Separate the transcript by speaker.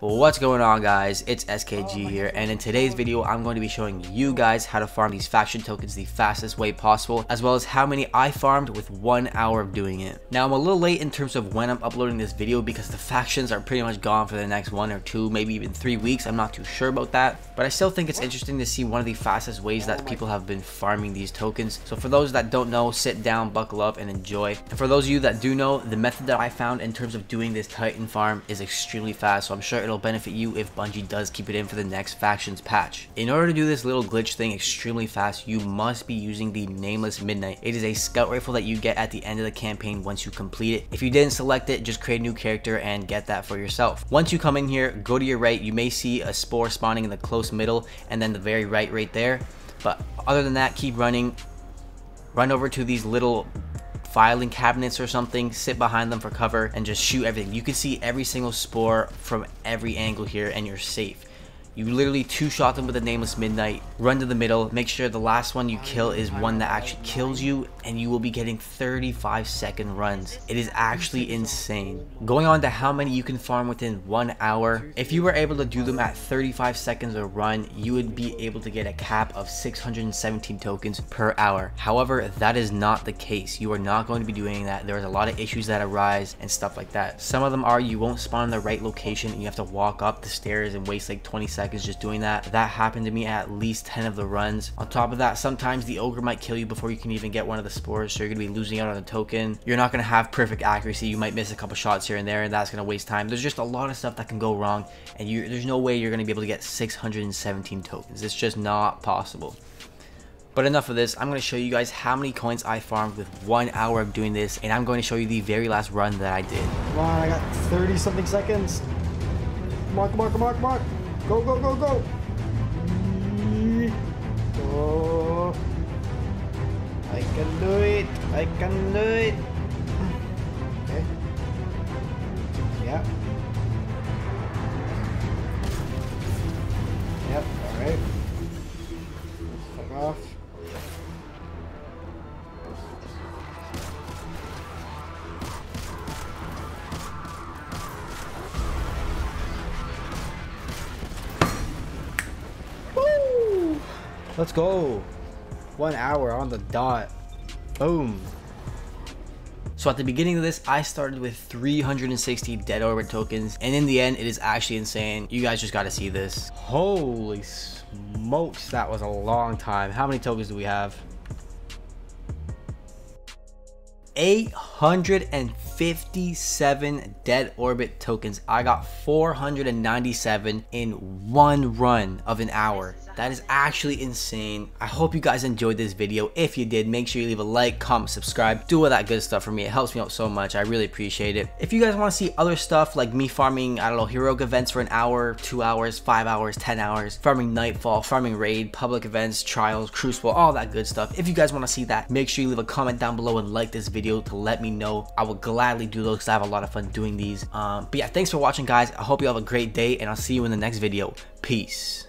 Speaker 1: What's going on guys, it's SKG here and in today's video I'm going to be showing you guys how to farm these faction tokens the fastest way possible as well as how many I farmed with one hour of doing it. Now I'm a little late in terms of when I'm uploading this video because the factions are pretty much gone for the next one or two maybe even three weeks I'm not too sure about that but I still think it's interesting to see one of the fastest ways that people have been farming these tokens. So for those that don't know sit down buckle up and enjoy and for those of you that do know the method that I found in terms of doing this titan farm is extremely fast so I'm sure it'll benefit you if Bungie does keep it in for the next factions patch. In order to do this little glitch thing extremely fast, you must be using the Nameless Midnight. It is a scout rifle that you get at the end of the campaign once you complete it. If you didn't select it, just create a new character and get that for yourself. Once you come in here, go to your right, you may see a spore spawning in the close middle and then the very right right there. But other than that, keep running. Run over to these little filing cabinets or something, sit behind them for cover, and just shoot everything. You can see every single spore from every angle here, and you're safe. You literally two-shot them with a Nameless Midnight, run to the middle, make sure the last one you kill is one that actually kills you, and you will be getting 35 second runs. It is actually insane. Going on to how many you can farm within one hour, if you were able to do them at 35 seconds a run, you would be able to get a cap of 617 tokens per hour. However, that is not the case. You are not going to be doing that. There's a lot of issues that arise and stuff like that. Some of them are you won't spawn in the right location and you have to walk up the stairs and waste like 20 seconds seconds just doing that. That happened to me at least 10 of the runs. On top of that, sometimes the ogre might kill you before you can even get one of the so you're going to be losing out on the token. You're not going to have perfect accuracy. You might miss a couple shots here and there, and that's going to waste time. There's just a lot of stuff that can go wrong, and you, there's no way you're going to be able to get 617 tokens. It's just not possible. But enough of this, I'm going to show you guys how many coins I farmed with one hour of doing this, and I'm going to show you the very last run that I did.
Speaker 2: Come on, I got 30 something seconds. Mark, mark, mark, mark. Go, go, go, go. Oh. Can do it. I can do it. Okay. Yeah. Yep, alright. Fuck off. Let's go. One hour on the dot. Boom.
Speaker 1: So at the beginning of this, I started with 360 dead orbit tokens, and in the end, it is actually insane. You guys just got to see this.
Speaker 2: Holy smokes, that was a long time. How many tokens do we have?
Speaker 1: 857 dead orbit tokens. I got 497 in one run of an hour. That is actually insane. I hope you guys enjoyed this video. If you did, make sure you leave a like, comment, subscribe, do all that good stuff for me. It helps me out so much. I really appreciate it. If you guys want to see other stuff like me farming, I don't know, heroic events for an hour, two hours, five hours, 10 hours, farming Nightfall, farming Raid, public events, trials, Crucible, all that good stuff. If you guys want to see that, make sure you leave a comment down below and like this video to let me know. I will gladly do those because I have a lot of fun doing these. Um, but yeah, thanks for watching guys. I hope you have a great day and I'll see you in the next video. Peace.